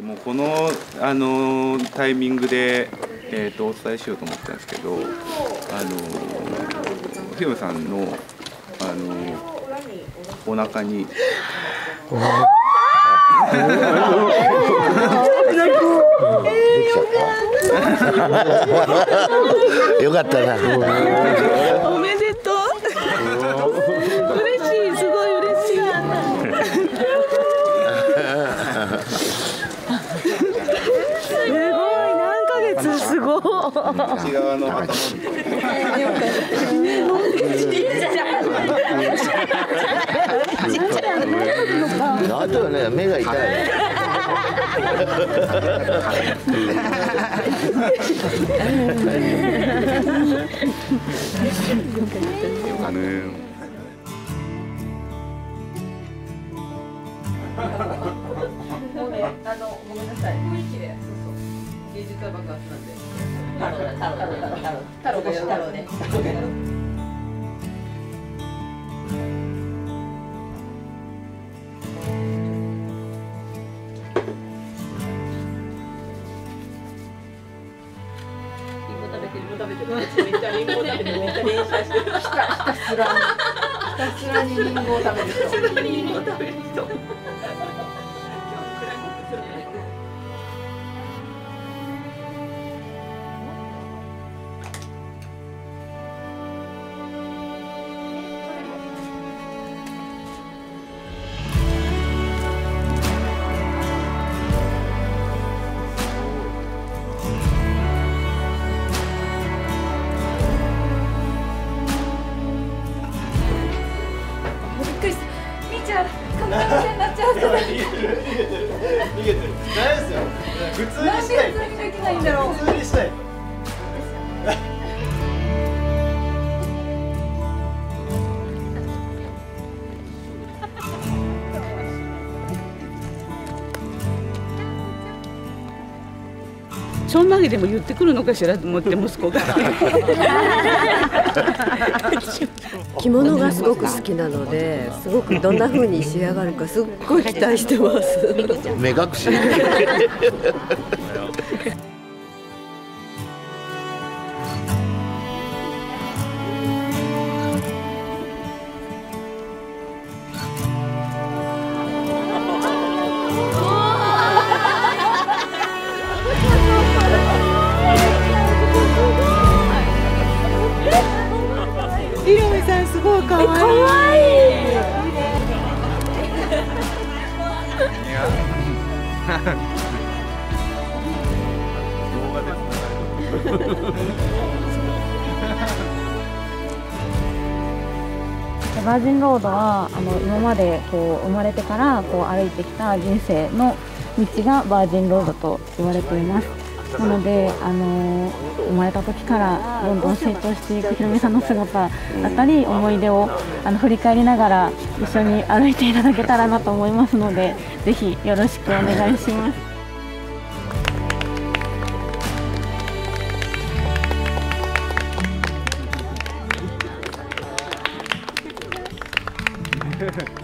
もうこのあのタイミングで、えー、とお伝えしようと思ったんですけど、あのひろさんのあのお腹に。よかったな。内側の頭あとはね、目が痛い。あのごめんなさい。芸術は爆発なんで。太郎、太郎、太郎。太郎太郎ね。リンゴ食べる、リンゴ食べてる。めっちゃリンゴ食べて、めっちゃ連射して。ひたすら、ひたすらにリンゴを食べる人。いんだろう。普通にしたいちょんまげでも言ってくるのかしらと思って息子が。着物がすごく好きなのですごくどんな風に仕上がるかすっごい期待してます。目隠し。動画でバージンロードはあの今までこう生まれてからこう歩いてきた人生の道がバージンロードと言われています。なので、あの生まれた時からどんどん成長していくひろみさんの姿だったり思い出をあの振り返りながら一緒に歩いていただけたらなと思いますのでぜひよろしくお願いします。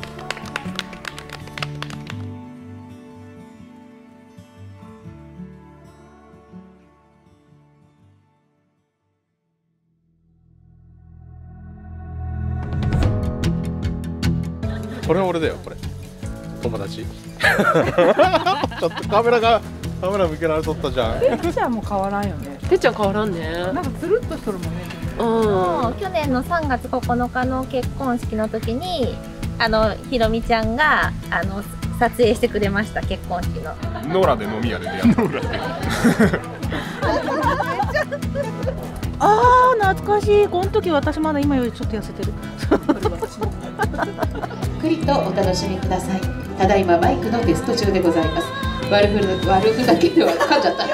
これ俺だよこれ友達 ちょっとカメラがカメラ向けられとったじゃんてっちゃんも変わらんよね。てっちゃん変わらんね。なんかつるっとしとるもんね。うん。去年の3月9日の結婚式の時にあのひろみちゃんがあの撮影してくれました結婚式のノラで飲み屋で出会ったああ、懐かしい。この時私まだ今よりちょっと痩せてる。ゆっくりとお楽しみくださいただいまマイクのテスト中でございます悪ふ悪ふだけでは噛んじゃった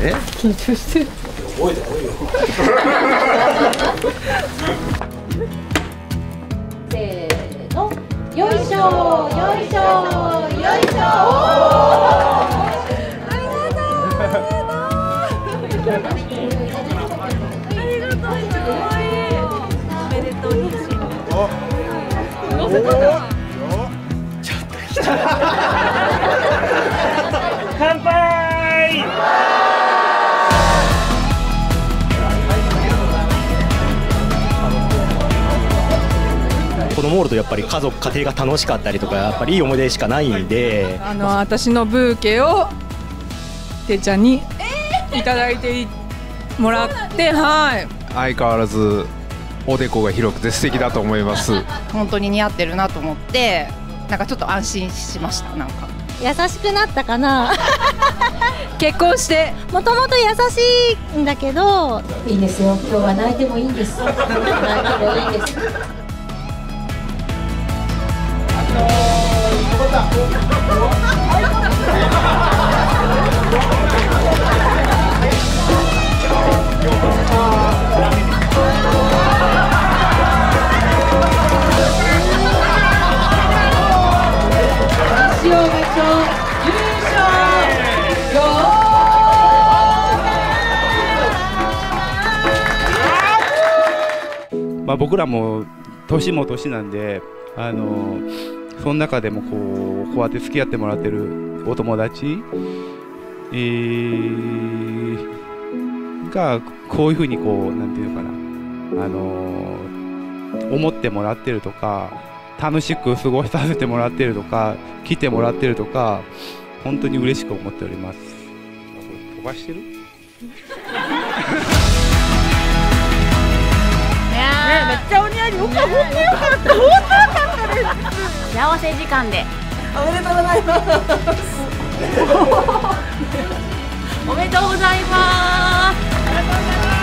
え？緊張してる。覚えてこいよ よいしょよいしょよいしょありがとうありがとうすごいおめでとう妊娠ちょっと来た子供おるとやっぱり家族家庭が楽しかったりとかやっぱりいい思い出しかないんで。あの私のブーケをてっちゃんにいただいてもらってはい。相変わらずおでこが広くて素敵だと思います。本当に似合ってるなと思ってなんかちょっと安心しましたなんか。優しくなったかな？結婚して。もともと優しいんだけど。いいんですよ。今日は泣いてもいいんです。泣いてもいいんですまあ、僕らも年も年なんで、あのその中でもこうこうやって付き合ってもらってるお友達、えーがこういうふうにこうなんていうのかな、あの思ってもらってるとか楽しく過ごさせてもらってるとか来てもらってるとか本当に嬉しく思っております。飛ばしてる？めっちゃお似合いでよかった本当よかった本当よかったです幸せ時間でおめでとうございますおめでとうございます